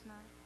tonight?